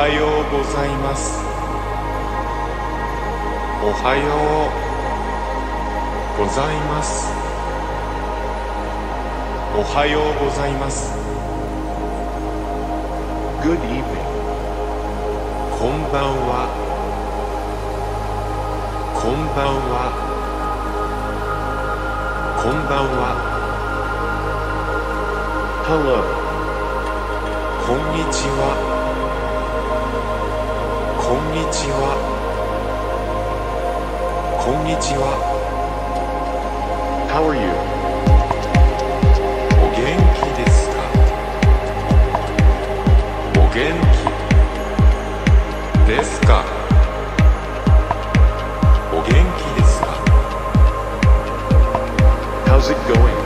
はようございます。おはようございます。おはようございます。Good evening. こんばんは。こんばんは。こんばんは。Hello. こんにちはにちは。こんにちは。How are you? お元気ですか？お元気ですか？お元気ですか？How's it going?